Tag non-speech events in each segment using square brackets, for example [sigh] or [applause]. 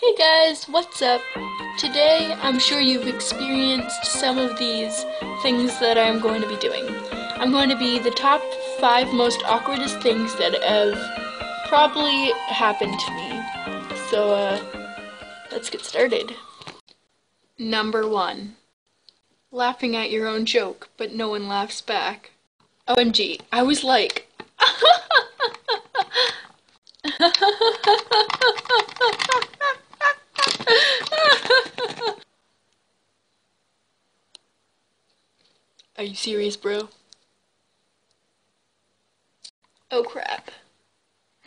Hey guys, what's up? Today, I'm sure you've experienced some of these things that I'm going to be doing. I'm going to be the top five most awkwardest things that have probably happened to me. So, uh, let's get started. Number one. Laughing at your own joke, but no one laughs back. OMG, I was like, [laughs] [laughs] Are you serious, bro? Oh crap.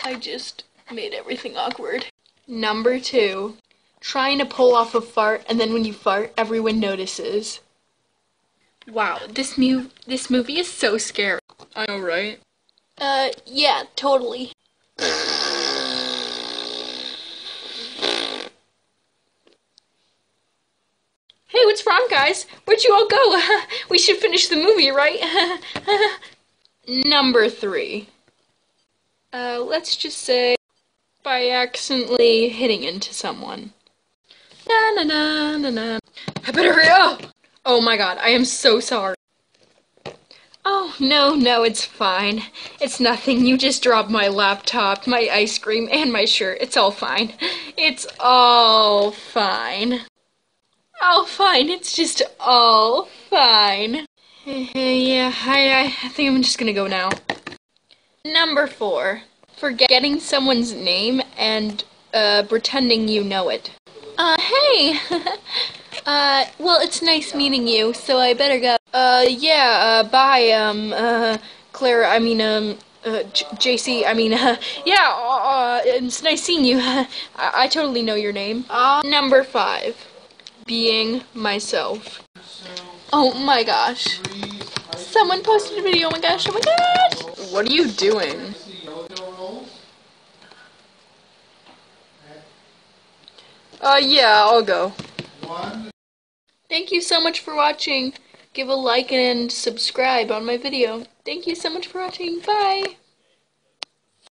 I just made everything awkward. Number two. Trying to pull off a fart and then when you fart, everyone notices. Wow, this mu this movie is so scary. I know, right? Uh, yeah, totally. Hey, what's wrong, guys? Where'd you all go? [laughs] we should finish the movie, right? [laughs] Number three. Uh, let's just say by accidentally hitting into someone. Na na na na na. I better hurry up! Oh my god, I am so sorry. Oh, no, no, it's fine. It's nothing. You just dropped my laptop, my ice cream, and my shirt. It's all fine. It's all fine. Oh, fine. It's just all fine. yeah, I, I think I'm just gonna go now. Number four. Forgetting someone's name and uh, pretending you know it. Uh, hey! [laughs] uh, well, it's nice meeting you, so I better go. Uh, yeah, uh, bye, um, uh, Claire, I mean, um, uh, J JC, I mean, [laughs] uh, yeah, uh, it's nice seeing you. [laughs] I, I totally know your name. Uh, number five being myself. Oh my gosh. Someone posted a video, oh my gosh, oh my gosh! What are you doing? Uh, yeah, I'll go. Thank you so much for watching. Give a like and subscribe on my video. Thank you so much for watching. Bye!